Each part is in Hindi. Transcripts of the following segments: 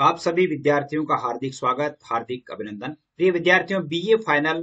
आप सभी विद्यार्थियों का हार्दिक स्वागत, हार्दिक अभिनंदन। प्रिय विद्यार्थियों बीए फाइनल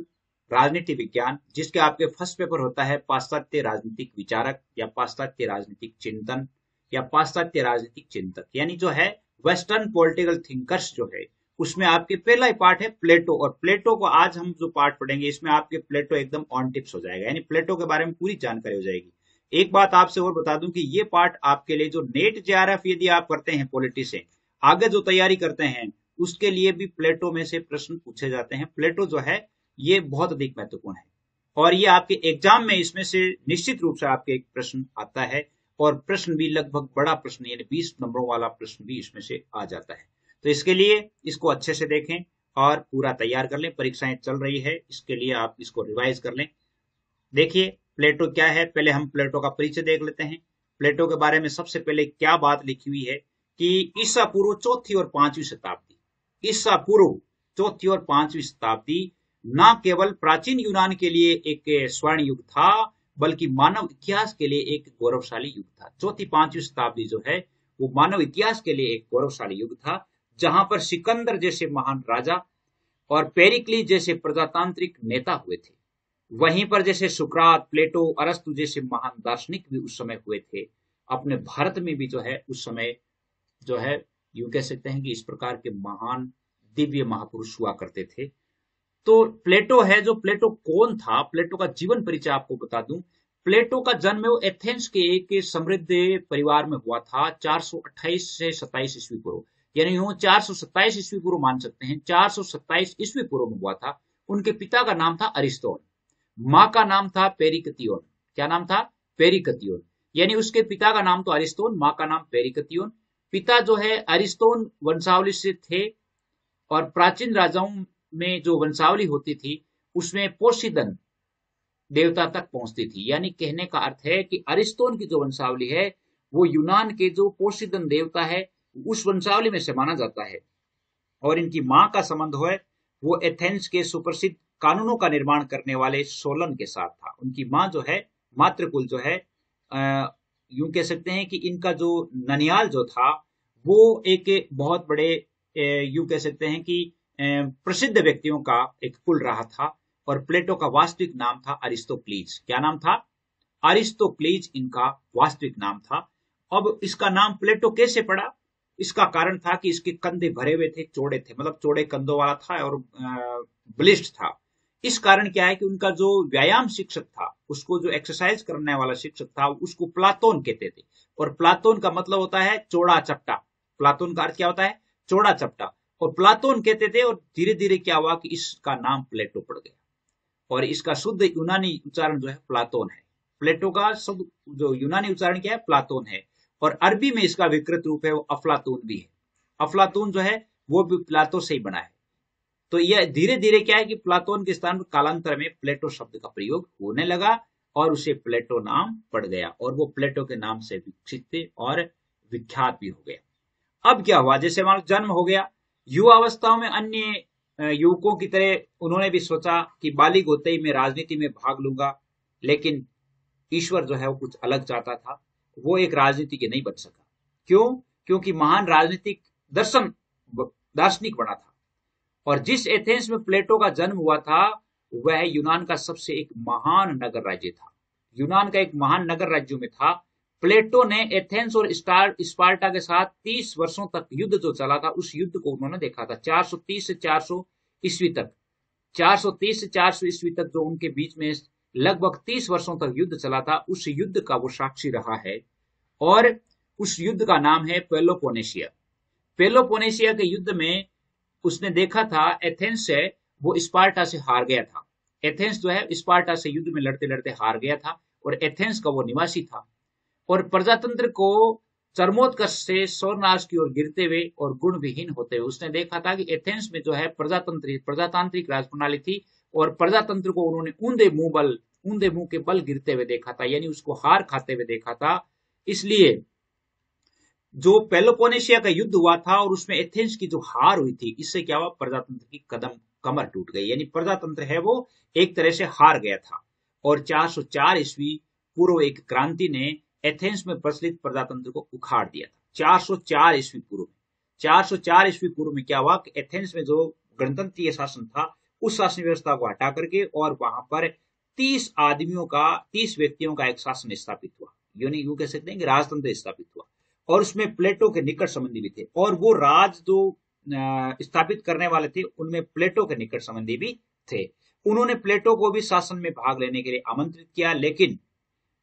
राजनीति विज्ञान, जिसके आपके फ़र्स्ट पेपर होता है पाश्चात्य राजनीतिक विचारक या पाश्चात्य राजनीतिक चिंतन या पाश्चात्य राजनीतिक चिंतक, यानी जो है वेस्टर्न पॉलिटिकल थिंकर्स जो है, उसमें आपके पहला ही पार्ट है प्लेटो और प्लेटो को आज हम जो पार्ट पढ़ेंगे, इसमें आपके प्लेटो एकदम ऑन टिप्स हो जाएगा, यानी प्लेटो के बारे में पूरी जानकारी हो जाएगी। एक बात आपसे और बता दूँ कि ये पार्ट आपके लिए जो नेट जेआरएफ यदि आप करते हैं पॉलिटी से आगे जो तैयारी करते हैं, उसके लिए भी प्लेटो में से प्रश्न पूछे जाते हैं। प्लेटो जो है, ये बहुत अधिक महत्वपूर्ण है। और ये आपके एग्ज़ाम में इसमें से निश्चित रूप से आपके एक प्रश्न आता है और प्रश्न भी लगभग बड़ा प्रश्न, यानी बीस नंबरों वाला प्रश्न भी इसमें से आ जाता है। तो इसके लिए इसको अच्छे से देखें और पूरा तैयार कर लें। परीक्षाएँ चल रही है, इसके लिए आप इसको रिवाइज कर लें। देखिए, प्लेटो क्या है? पहले हम प्लेटो का परिचय देख लेते हैं। प्लेटो के बारे में सबसे पहले क्या बात लिखी हुई है? कि ईसा पूर्व चौथी और पांचवी शताब्दी, ईसा पूर्व चौथी और पांचवी शताब्दी न केवल प्राचीन यूनान के लिए एक स्वर्ण युग था, बल्कि मानव इतिहास के लिए एक गौरवशाली युग था। चौथी, पांचवी शताब्दी जो है, वो मानव इतिहास के लिए एक गौरवशाली युग था, जहाँ पर सिकंदर जैसे महान राजा और पेरिकली जैसे प्रजातांत्रिक नेता हुए थे। वहीं पर जैसे सुकरात, प्लेटो, अरस्तु जैसे महान दार्शनिक भी उस समय हुए थे। अपने भारत में भी जो है, उस समय जो है, यूँ कह सकते हैं कि इस प्रकार के महान दिव्य महापुरुष हुआ करते थे। तो प्लेटो है जो प्लेटो कौन था? प्लेटो का जीवन परिचय आपको बता दूँ। प्लेटो का जन्म वो एथेंस के एक समृद्ध परिवार में हुआ था 428 से 27 ईस्वी पूर्व। यानी यूँ 427 ईस्वी पूर्व मान सकते हैं। 427 ईस्वी पूर्व में हुआ था। उनके पिता का नाम था अरिस्तोन। माँ का नाम था पेरिकतियोन। क्या नाम था? पेरिकतियोन। यानी उसके पिता का नाम तो अरिस्तोन, माँ का नाम पेरिकतियोन। पिता जो है अरिस्तोन वंशावली से थे और प्राचीन राजाओं में जो वंशावली होती थी, उसमें पोषिदन देवता तक पहुँचती थी। यानी कहने का अर्थ है कि अरिस्तोन की जो वंशावली है, वो यूनान के जो पोषिदन देवता है, उस वंशावली में से माना जाता है। और इनकी माँ का संबंध है, वो एथेंस के सुप्रसिद्ध कानूनों का निर्माण करने वाले सोलन के साथ था। उनकी माँ जो है, मातृकुल जो है यूँ कह सकते हैं कि इनका जो ननियाल जो था, वो एक बहुत बड़े यूँ कह सकते हैं कि प्रसिद्ध व्यक्तियों का एक कुल रहा था और प्लेटो का वास्तविक नाम था अरिस्तोक्लीज। क्या नाम था? अरिस्तोक्लीज इनका वास्तविक नाम था। अब इसका नाम प्लेटो कैसे पड़ा? इसका कारण था कि इसके कंधे भरे हुए थे, चौड़े थे मतलब चौड़े कंधों वाला था और ब्लिस्ट था। इस कारण क्या है कि उनका जो व्यायाम शिक्षक था उसको जो एक्सरसाइज करने वाला शिक्षक था, उसको प्लातोन कहते थे। और प्लातोन का मतलब होता है चौड़ा चपटा। प्लातोन का अर्थ क्या होता है? चौड़ा चपटा। और प्लातोन कहते थे और धीरे धीरे क्या हुआ कि इसका नाम प्लेटो पड़ गया। और इसका शुद्ध यूनानी उच्चारण जो है प्लातोन है। प्लेटो का शुद्ध जो यूनानी उच्चारण क्या है? प्लातोन है। और अरबी में इसका विकृत रूप है वो अफलातून भी है। अफलातून जो है, वो भी प्लातो से ही बना है। तो यह धीरे धीरे क्या है कि प्लाटोन के स्थान पर कालांतर में प्लेटो शब्द का प्रयोग होने लगा और उसे प्लेटो नाम पड़ गया और वो प्लेटो के नाम से विकसित और विख्यात भी हो गया। अब क्या हुआ? जैसे मान जन्म हो गया। युवा अवस्थाओं में अन्य युवकों की तरह उन्होंने भी सोचा कि बालिग होते ही मैं राजनीति में भाग लूँगा, लेकिन ईश्वर जो है वो कुछ अलग चाहता था। वो एक राजनीति के नहीं बन सका। क्यों? क्योंकि महान राजनीतिक दर्शन दार्शनिक बना था। और जिस एथेंस में प्लेटो का जन्म हुआ था, वह यूनान का सबसे एक महान नगर राज्य था। यूनान का एक महान नगर राज्य में था। प्लेटो ने एथेंस और स्पार्टा के साथ 30 वर्षों तक युद्ध जो चला था, उस युद्ध को उन्होंने देखा था। 430 से 400 ईस्वी तक। 430 से 400 ईस्वी तक जो उनके बीच में लगभग 30 वर्षों तक युद्ध चला था, उस युद्ध का वो साक्षी रहा है। और उस युद्ध का नाम है पेलोपोनेशिया। पेलोपोनेशिया के युद्ध में उसने देखा था एथेंस है वो स्पार्टा से हार गया था। एथेंस जो है, स्पार्टा से युद्ध में लड़ते लड़ते हार गया था और एथेंस का वो निवासी था। और प्रजातंत्र को चरमोत्कर्ष से स्वरनाश की ओर गिरते हुए और गुण विहीन होते हुए उसने देखा था कि एथेंस में जो है प्रजातंत्र, प्रजातांत्रिक राज प्रणाली थी और प्रजातंत्र को उन्होंने ऊंधे मुँह बल, ऊंधे मुँह के बल गिरते हुए देखा था, यानी उसको हार खाते हुए देखा था। इसलिए जो पेलोपोनेशिया का युद्ध हुआ था और उसमें एथेंस की जो हार हुई थी, इससे क्या हुआ? प्रजातंत्र की कदम कमर टूट गई। यानी प्रजातंत्र है वो, एक तरह से हार गया था। और 404 ईस्वी पूर्व एक क्रांति ने एथेंस में प्रचलित प्रजातंत्र को उखाड़ दिया था। 404 ईस्वी पूर्व 404 ईस्वी पूर्व में क्या हुआ? कि एथेंस में जो गणतंत्रीय शासन था, उस शासन व्यवस्था को हटा करके और वहाँ पर 30 आदमियों का 30 व्यक्तियों का एक शासन स्थापित हुआ। यानी यूँ कह सकते हैं कि राजतंत्र स्थापित हुआ। और उसमें प्लेटो के निकट संबंधी भी थे। और वो राज जो स्थापित करने वाले थे उनमें प्लेटो के निकट संबंधी भी थे। उन्होंने प्लेटो को भी शासन में भाग लेने के लिए आमंत्रित किया लेकिन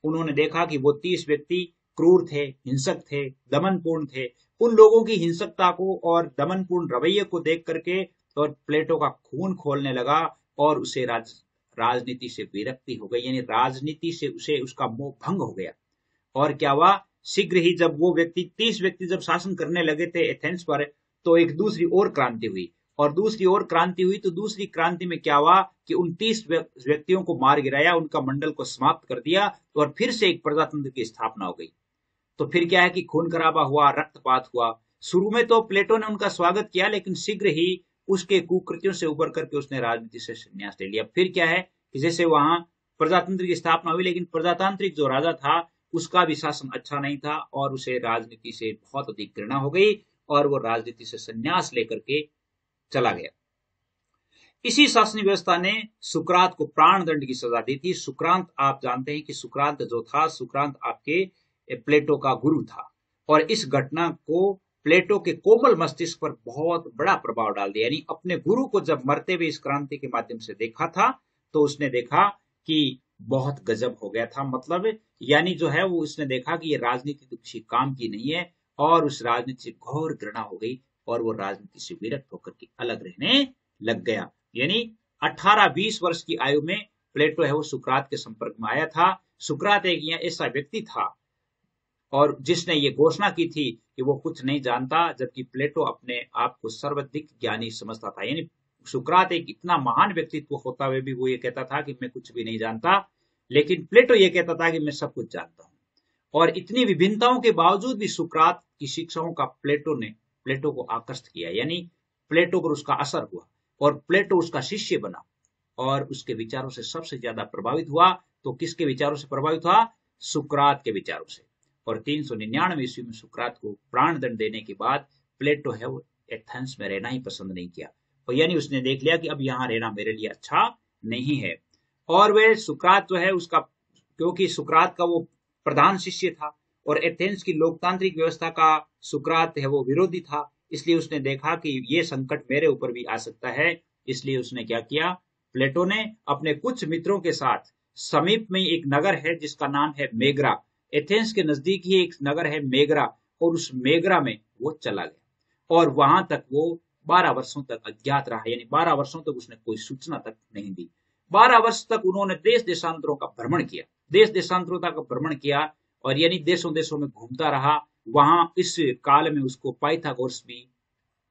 उन्होंने देखा कि वो तीस व्यक्ति क्रूर थे हिंसक थे दमनपूर्ण थे। उन लोगों की हिंसकता को और दमनपूर्ण रवैये को देख करके और प्लेटो का खून खोलने लगा और उसे राज, राजनीति से विरक्ति हो गई। यानी राजनीति से उसे उसका मोह भंग हो गया। और क्या हुआ? शीघ्र ही जब वो व्यक्ति, तीस व्यक्ति जब शासन करने लगे थे एथेंस पर तो एक दूसरी और क्रांति हुई। और दूसरी ओर क्रांति हुई तो दूसरी क्रांति में क्या हुआ कि उन तीस व्यक्तियों को मार गिराया, उनका मंडल को समाप्त कर दिया और फिर से एक प्रजातंत्र की स्थापना हो गई। तो फिर क्या है कि खून खराबा हुआ, रक्तपात हुआ। शुरू में तो प्लेटो ने उनका स्वागत किया, लेकिन शीघ्र ही उसके कुकृतियों से उबर करके उसने राजनीति से संन्यास ले लिया। फिर क्या है कि जैसे वहाँ प्रजातंत्र की स्थापना हुई, लेकिन प्रजातांत्रिक जो राजा था उसका भी शासन अच्छा नहीं था और उसे राजनीति से बहुत अधिक घृणा हो गई और वो राजनीति से संन्यास लेकर के चला गया। इसी शासनी व्यवस्था ने सुक्रांत को प्राण दंड की सजा दी थी। सुक्रांत, आप जानते हैं कि सुक्रांत जो था, सुक्रांत आपके प्लेटो का गुरु था और इस घटना को प्लेटो के कोमल मस्तिष्क पर बहुत बड़ा प्रभाव डाल दिया। यानी अपने गुरु को जब मरते हुए इस क्रांति के माध्यम से देखा था तो उसने देखा कि बहुत गजब हो गया था। मतलब यानी जो है वो उसने देखा कि ये राजनीति तो किसी काम की नहीं है और उस राजनीति से घोर घृणा हो गई और वो राजनीति से विरक्त होकर के अलग रहने लग गया। यानी 18-20 वर्ष की आयु में प्लेटो है वो सुकरात के संपर्क में आया था। सुकरात एक ऐसा व्यक्ति था और जिसने ये घोषणा की थी कि वो कुछ नहीं जानता, जबकि प्लेटो अपने आप को सर्वाधिक ज्ञानी समझता था। यानी सुकरात एक इतना महान व्यक्तित्व होता हुए भी वो ये कहता था कि मैं कुछ भी नहीं जानता, लेकिन प्लेटो ये कहता था कि मैं सब कुछ जानता हूँ। और इतनी विभिन्नताओं के बावजूद भी सुकरात की शिक्षाओं का प्लेटो ने, प्लेटो को आकर्षित किया, यानी प्लेटो पर उसका असर हुआ और प्लेटो उसका शिष्य बना और उसके विचारों से सबसे ज़्यादा प्रभावित हुआ। तो किसके विचारों से प्रभावित हुआ? सुकरात के विचारों से। और तीन सौ निन्यानवे ईस्वी में सुकरात को प्राण दंड देने के बाद प्लेटो है वो एथेंस में रहना ही पसंद नहीं किया। और यानी उसने देख लिया कि अब यहाँ रहना मेरे लिए अच्छा नहीं है। और वह सुकरात जो है, उसका, क्योंकि सुकरात का वो प्रधान शिष्य था और एथेंस की लोकतांत्रिक व्यवस्था का सुकरात है, वो विरोधी था, इसलिए उसने देखा कि ये संकट मेरे ऊपर भी आ सकता है, इसलिए उसने क्या किया? प्लेटो ने अपने कुछ मित्रों के साथ, समीप में एक नगर है जिसका नाम है मेगरा, एथेंस के नज़दीक ही एक नगर है मेगरा, और उस मेगरा में वो चला गया। और वहाँ तक वो बारह वर्षों तक अज्ञात रहा, यानी बारह वर्षों तक उसने कोई सूचना तक नहीं दी। बारह वर्ष तक उन्होंने देश देशांतरों का भ्रमण किया, देश देशांतरों का भ्रमण किया और यानी देशों देशों में घूमता रहा। वहाँ इस काल में उसको पाइथागोरस भी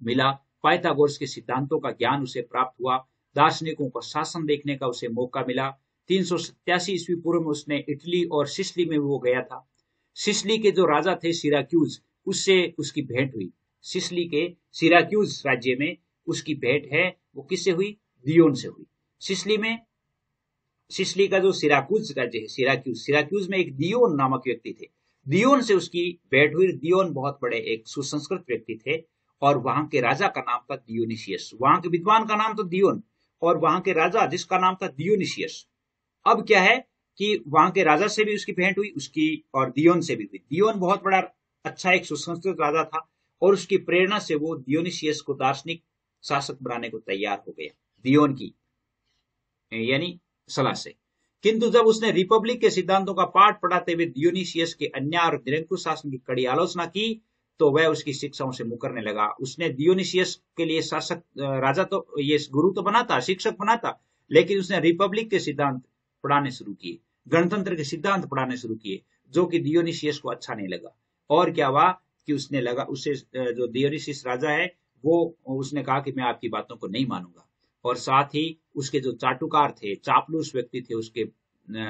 मिला। पाइथागोरस के सिद्धांतों का ज्ञान उसे प्राप्त हुआ। दार्शनिकों का शासन देखने का उसे मौका मिला। तीन सौ सत्यासी ईस्वी पूर्व में उसने इटली और सिसली में वो गया था। सिसली के जो राजा थे, सिराक्यूज, उससे उसकी भेंट हुई। सिसली के सिराक्यूज राज्य में उसकी भेंट है, वो किससे हुई? दियोन से हुई। सिसली में, सिसली का जो सिराकुज राज्य है, सिराक्यूज सिराक्यूज में एक दियोन नामक व्यक्ति थे। दियोन से उसकी भेंट हुई। दियोन बहुत बड़े एक सुसंस्कृत व्यक्ति थे और वहाँ के राजा का नाम था दियोनिशियस। वहाँ के विद्वान का नाम था दियोन और वहाँ के राजा जिसका नाम था दियोनिशियस। अब क्या है कि वहाँ के राजा से भी उसकी भेंट हुई, उसकी और दियोन से भी हुई। दियोन बहुत बड़ा अच्छा एक सुसंस्कृत राजा था। और उसकी प्रेरणा से वो दियोनिशियस को दार्शनिक शासक बनाने को तैयार हो गया दियोन की, यानी सलाह से किंतु जब उसने रिपब्लिक के सिद्धांतों का पाठ पढ़ाते हुए दियोनिशियस के अन्य और निरंकुश शासन की कड़ी आलोचना की तो वह उसकी शिक्षाओं से मुकरने लगा। उसने दियोनिशियस के लिए शासक, राजा तो ये गुरु तो बना था, शिक्षक बना था, लेकिन उसने रिपब्लिक के सिद्धांत पढ़ाने शुरू किए, गणतंत्र के सिद्धांत पढ़ाने शुरू किए, जो कि दियोनिशियस को अच्छा नहीं लगा। और क्या हुआ? कि उसने लगा, उसे जो दियोनिशियस राजा है, वो, उसने कहा कि मैं आपकी बातों को नहीं मानूँगा। और साथ ही उसके जो चाटुकार थे, चापलूस व्यक्ति थे उसके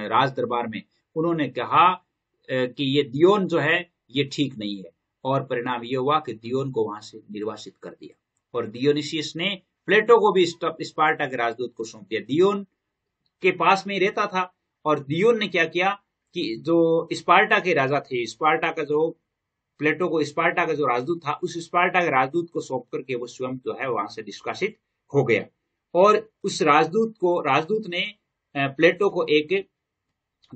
राज दरबार में, उन्होंने कहा कि ये दियोन जो है, ये ठीक नहीं है। और परिणाम ये हुआ कि दियोन को वहाँ से निर्वासित कर दिया। और दियोनिशियस ने प्लेटो को भी स्पार्टा के राजदूत को सौंप दिया। दियोन के पास में ही रहता था। और दियोन ने क्या किया कि जो स्पार्टा के राजा थे, स्पार्टा का जो प्लेटो को स्पार्टा का जो राजदूत था, उस स्पार्टा के राजदूत को सौंप करके वो स्वयं जो है वहाँ से निष्कासित हो गया। और उस राजदूत को, राजदूत ने प्लेटो को एक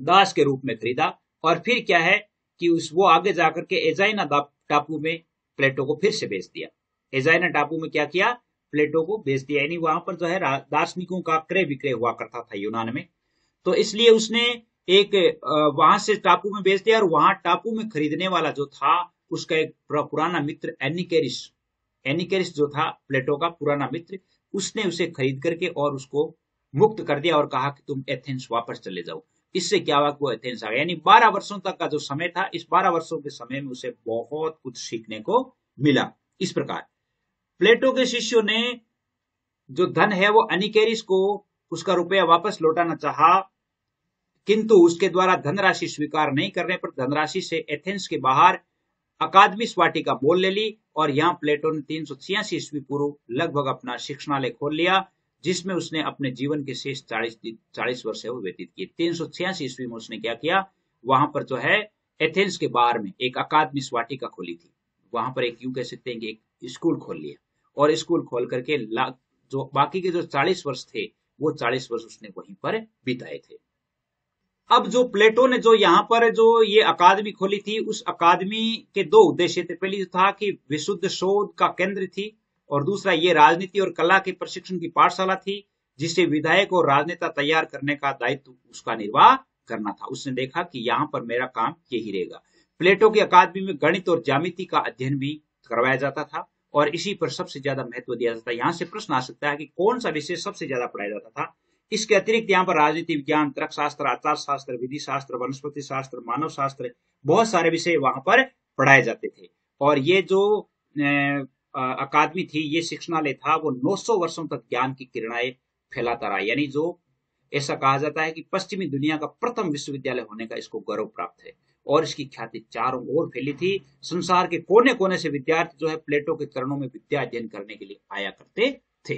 दास के रूप में खरीदा और फिर क्या है कि उस, वो आगे जाकर के एजाइना टापू में प्लेटो को फिर से बेच दिया। एजाइना टापू में क्या किया? प्लेटो को बेच दिया। यानी वहाँ पर जो है दार्शनिकों का क्रय विक्रय हुआ करता था यूनान में। तो इसलिए उसने एक वहाँ से टापू में बेच दिया और वहाँ टापू में खरीदने वाला जो था, उसका एक पुराना मित्र एनिकेरिस एनिकेरिस जो था, प्लेटो का पुराना मित्र, उसने उसे खरीद करके और उसको मुक्त कर दिया और कहा कि तुम एथेंस वापस चले जाओ। इससे क्या हुआ कि वो एथेंस आ गया। यानी बारह वर्षों तक का जो समय था, इस बारह वर्षों के समय में उसे बहुत कुछ सीखने को मिला। इस प्रकार, प्लेटो के शिष्यों ने जो धन है वो अनिकेरिस को उसका रुपया वापस लौटाना चाहा। किंतु उसके द्वारा धनराशि स्वीकार नहीं करने पर धनराशि से एथेंस के बाहर अकादमी स्वाटी का मोल ले ली और यहाँ प्लेटो ने तीन सौ छियासी ईस्वी पूर्व लगभग अपना शिक्षणालय खोल लिया, जिसमें उसने अपने जीवन के शेष चालीस चालीस वर्ष वो व्यतीत किए। तीन सौ छियासी ईस्वी में उसने क्या किया? वहाँ पर जो है, एथेंस के बाहर में एक अकादमी स्वाटिका खोली थी। वहाँ पर एक, यू कह सकते हैं कि एक स्कूल खोल लिया। और स्कूल खोल करके जो बाकी के जो चालीस वर्ष थे, वो चालीस वर्ष उसने वहीं पर बिताए थे। अब जो प्लेटो ने जो यहाँ पर जो ये अकादमी खोली थी, उस अकादमी के दो उद्देश्य थे। पहली था कि विशुद्ध शोध का केंद्र थी और दूसरा ये राजनीति और कला के प्रशिक्षण की पाठशाला थी जिसे विधायक और राजनेता तैयार करने का दायित्व उसका निर्वाह करना था। उसने देखा कि यहाँ पर मेरा काम यही रहेगा। प्लेटो की अकादमी में गणित और जामिति का अध्ययन भी करवाया जाता था और इसी पर सबसे ज़्यादा महत्व दिया जाता है यहाँ से प्रश्न आ सकता है कि कौन सा विषय सबसे ज़्यादा पढ़ाया जाता था इसके अतिरिक्त यहाँ पर राजनीति विज्ञान तर्क शास्त्र आचार शास्त्र विधि शास्त्र वनस्पति शास्त्र मानव शास्त्र बहुत सारे विषय वहाँ पर पढ़ाए जाते थे। और ये जो अकादमी थी, ये शिक्षणालय था, वो 900 वर्षों तक ज्ञान की किरणाएँ फैलाता रहा। यानी जो ऐसा कहा जाता है कि पश्चिमी दुनिया का प्रथम विश्वविद्यालय होने का इसको गौरव प्राप्त है। और इसकी ख्याति चारों ओर फैली थी। संसार के कोने कोने से विद्यार्थी जो है प्लेटो के चरणों में विद्या अध्ययन करने के लिए आया करते थे।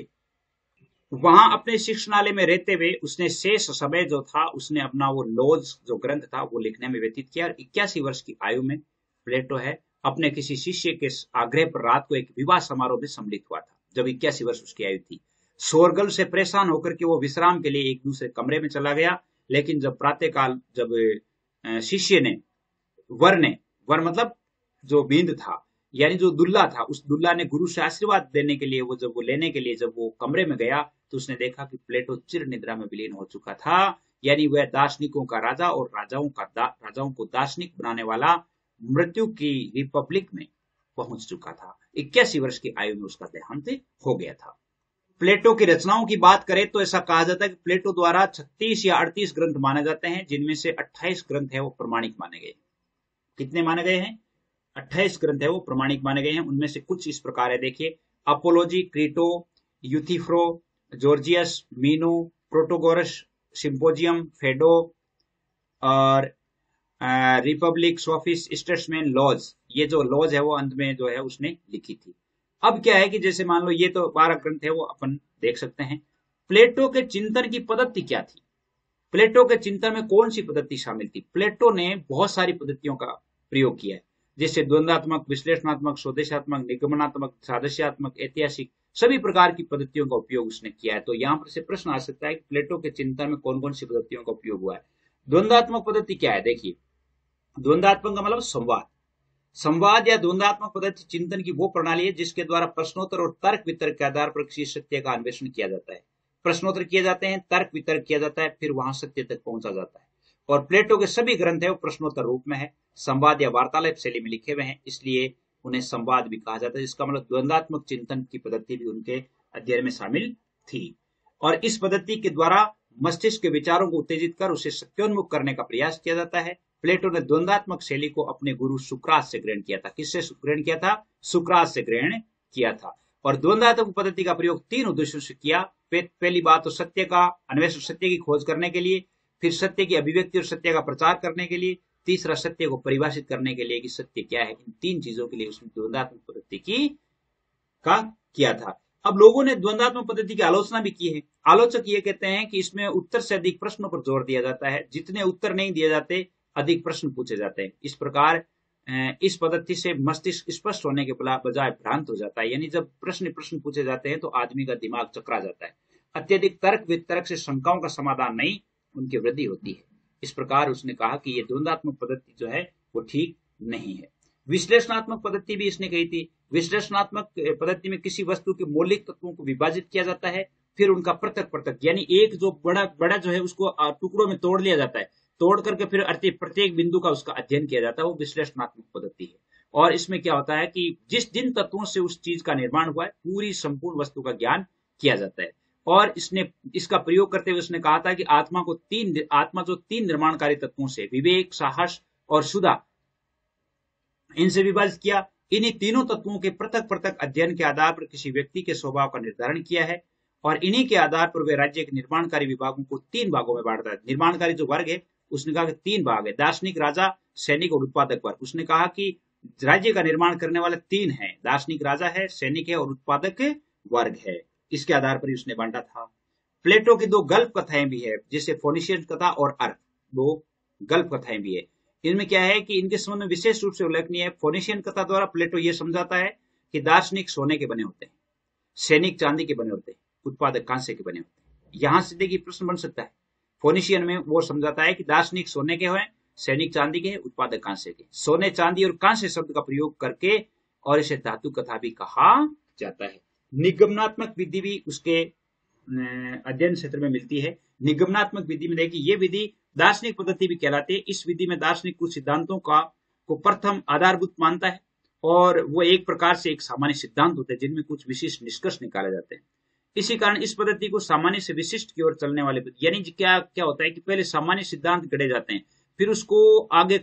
वहाँ अपने शिक्षणालय में रहते हुए उसने शेष समय जो था, उसने अपना वो लोज जो ग्रंथ था, वो लिखने में व्यतीत किया और इक्यासी वर्ष की आयु में प्लेटो है, अपने किसी शिष्य के आग्रह पर रात को एक विवाह समारोह में सम्मिलित हुआ था, जब इक्यासी वर्ष उसकी आयु थी। सोरगल से परेशान होकर के वो विश्राम के लिए एक दूसरे कमरे में चला गया, लेकिन जब प्रातःकाल, जब शिष्य ने, वर ने, वर मतलब जो बिंद था यानी जो दुल्ला था, उस दुल्ला ने गुरु से आशीर्वाद देने के लिए वो जब वो लेने के लिए जब वो कमरे में गया तो उसने देखा कि प्लेटो चिर निद्रा में विलीन हो चुका था। यानी वह दार्शनिकों का राजा और राजाओं का राजाओं को दार्शनिक बनाने वाला मृत्यु की रिपब्लिक में पहुँच चुका था। इक्यासी वर्ष की आयु में उसका देहांत हो गया था। प्लेटो की रचनाओं की बात करें तो ऐसा कहा जाता है कि प्लेटो द्वारा 36 या 38 ग्रंथ माने जाते हैं, जिनमें से 28 ग्रंथ है वो प्रमाणिक माने गए। कितने माने गए हैं? 28 ग्रंथ है, वो प्रमाणिक माने गए हैं। उनमें से कुछ इस प्रकार है, देखिए। Apology, Crito, Euthyphro, Gorgias, Meno, Protagoras, Symposium, Phaedo, और रिपब्लिक सोफिस स्टेट्समैन लॉज। ये जो लॉज है, वो अंत में जो है, उसने लिखी थी। अब क्या है कि जैसे मान लो, ये तो बारह ग्रंथ है, वो अपन देख सकते हैं। प्लेटो के चिंतन की पद्धति क्या थी? प्लेटो के चिंतन में कौन सी पद्धति शामिल थी? प्लेटो ने बहुत सारी पद्धतियों का प्रयोग किया है। जैसे द्वंदात्मक विश्लेषणात्मक, स्वदेशात्मक, निगमनात्मक सादस्यात्मक ऐतिहासिक सभी प्रकार की पद्धतियों का उपयोग उसने किया है। तो यहाँ पर से प्रश्न आ सकता है कि प्लेटो के चिंतन में कौन कौन सी पद्धतियों का उपयोग हुआ है? द्वंदात्मक पद्धति क्या है? देखिए द्वंदात्मक का मतलब संवाद। संवाद या द्वंदात्मक पद्धति चिंतन की वो प्रणाली है जिसके द्वारा प्रश्नोत्तर और तर्क वितर्क के आधार पर किसी सत्य का अन्वेषण किया जाता है। प्रश्नोत्तर किए जाते हैं, तर्क वितर्क किया जाता है, फिर वहाँ सत्य तक पहुँचा जाता है। और प्लेटो के सभी ग्रंथ है, वो प्रश्नोत्तर रूप में है। संवाद या वार्तालाप शैली में लिखे हुए हैं, इसलिए उन्हें संवाद भी कहा जाता है इसका मतलब द्वंदात्मक चिंतन की पद्धति भी उनके अध्ययन में शामिल थी। और इस पद्धति के द्वारा मस्तिष्क के विचारों को उत्तेजित कर उसे सत्योन्मुख करने का प्रयास किया जाता है। प्लेटो ने द्वंदात्मक शैली को अपने गुरु सुक्रात से ग्रहण किया था। किससे ग्रहण किया था? सुक्रात से ग्रहण किया था। और द्वंदात्मक पद्धति का प्रयोग तीन उद्देश्यों से किया। पहली बात तो सत्य का, अन्वेषण सत्य की खोज करने के लिए, फिर सत्य की अभिव्यक्ति और सत्य का प्रचार करने के लिए तीसरा सत्य को परिभाषित करने के लिए कि सत्य क्या है, इन तीन चीज़ों के लिए उसने द्वंदात्मक पद्धति की, का किया था। अब लोगों ने द्वंदात्मक पद्धति की आलोचना भी की है। आलोचक ये कहते हैं कि इसमें उत्तर से अधिक प्रश्नों पर ज़ोर दिया जाता है। जितने उत्तर नहीं दिए जाते, अधिक प्रश्न पूछे जाते हैं। इस प्रकार इस पद्धति से मस्तिष्क स्पष्ट होने के बजाय भ्रांत हो जाता है। यानी जब प्रश्न प्रश्न पूछे जाते हैं तो आदमी का दिमाग चकरा जाता है। अत्यधिक तर्क वितर्क से शंकाओं का समाधान नहीं, उनकी वृद्धि होती है। इस प्रकार उसने कहा कि यह द्वंदात्मक पद्धति जो है, वो ठीक नहीं है। विश्लेषणात्मक पद्धति भी इसने कही थी। विश्लेषणात्मक पद्धति में किसी वस्तु के मौलिक तत्वों को विभाजित किया जाता है, फिर उनका पृथक पृथक, यानी एक जो बड़ा बड़ा जो है, उसको टुकड़ों में तोड़ लिया जाता है। तोड़ करके फिर प्रत्येक बिंदु का उसका अध्ययन किया जाता है। वो विश्लेषणात्मक पद्धति है। और इसमें क्या होता है कि जिस जिन तत्वों से उस चीज़ का निर्माण हुआ है, पूरी संपूर्ण वस्तु का ज्ञान किया जाता है। और इसने, इसका प्रयोग करते हुए उसने कहा था कि आत्मा को तीन आत्मा जो तीन निर्माणकारी तत्वों से, विवेक, साहस और सुधा, इनसे विभाजित किया। इन्हीं तीनों तत्वों के पृथक पृथक अध्ययन के आधार पर किसी व्यक्ति के स्वभाव का निर्धारण किया है और इन्हीं के आधार पर वे राज्य के निर्माणकारी विभागों को तीन भागों में बांटता है। निर्माणकारी जो वर्ग है, उसने कहा कि तीन भाग है। दार्शनिक राजा, सैनिक और उत्पादक वर्ग। उसने कहा कि राज्य का निर्माण करने वाले तीन है। दार्शनिक राजा है, सैनिक है और उत्पादक वर्ग है। इसके आधार पर उसने बांटा था। प्लेटो की दो गल्प कथाएँ भी है, जिसे फोनिशियन कथा और अर्थ दो गल्प कथाएँ भी है। इनमें क्या है कि इनके संबंध में विशेष रूप से उल्लेखनीय है। फोनिशियन कथा द्वारा प्लेटो यह समझाता है कि दार्शनिक सोने के बने होते हैं, सैनिक चांदी के बने होते हैं, उत्पादक कांसे के बने होते हैं। यहाँ से देखिए प्रश्न बन सकता है। फोनिशियन में वो समझाता है कि दार्शनिक सोने के हैं, सैनिक चांदी के उत्पादक कांसे के सोने, चांदी और कांसे शब्द का प्रयोग करके और इसे धातु कथा भी कहा जाता है। निगमनात्मक विधि भी उसके अध्ययन क्षेत्र में मिलती है। निगमनात्मक विधि में देखिए, ये विधि दार्शनिक पद्धति भी कहलाती है। इस विधि में दार्शनिक कुछ सिद्धांतों का, को प्रथम आधारभूत मानता है और वो एक प्रकार से एक सामान्य सिद्धांत होते हैं, जिनमें कुछ विशिष्ट निष्कर्ष निकाले जाते हैं। इसी कारण इस पद्धति को सामान्य से विशिष्ट की ओर चलने वाले यानी क्या क्या होता है कि पहले सामान्य सिद्धांत गढ़े जाते हैं, फिर उसको आगे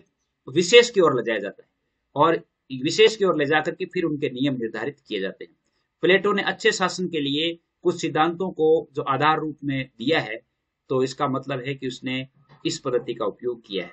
विशेष की ओर ले जाया जाता है और विशेष की ओर ले जाकर के फिर उनके नियम निर्धारित किए जाते हैं। प्लेटो ने अच्छे शासन के लिए कुछ सिद्धांतों को जो आधार रूप में दिया है तो इसका मतलब है कि उसने इस पद्धति का उपयोग किया है।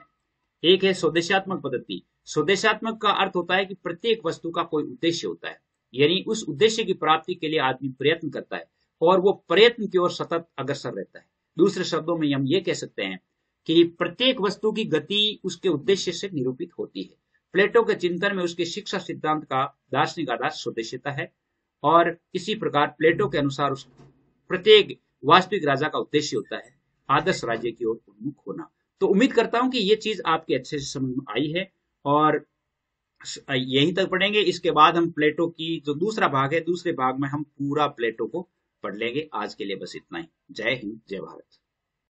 एक है स्वदेशात्मक पद्धति। स्वदेशात्मक का अर्थ होता है कि प्रत्येक वस्तु का कोई उद्देश्य होता है। यानी उस उद्देश्य की प्राप्ति के लिए आदमी प्रयत्न करता है और वो प्रयत्न की ओर सतत अग्रसर रहता है। दूसरे शब्दों में हम ये कह सकते हैं कि प्रत्येक वस्तु की गति उसके उद्देश्य से निरूपित होती है। प्लेटो के चिंतन में उसके शिक्षा सिद्धांत का दार्शनिक आधार स्वदेश्यता है। और इसी प्रकार प्लेटो के अनुसार उस प्रत्येक वास्तविक राजा का उद्देश्य होता है आदर्श राज्य की ओर उन्मुख होना। तो उम्मीद करता हूँ कि ये चीज़ आपके अच्छे से समझ में आई है और यहीं तक पढ़ेंगे। इसके बाद हम प्लेटो की जो दूसरा भाग है, दूसरे भाग में हम पूरा प्लेटो को पढ़ लेंगे। आज के लिए बस इतना ही। जय हिंद, जय भारत।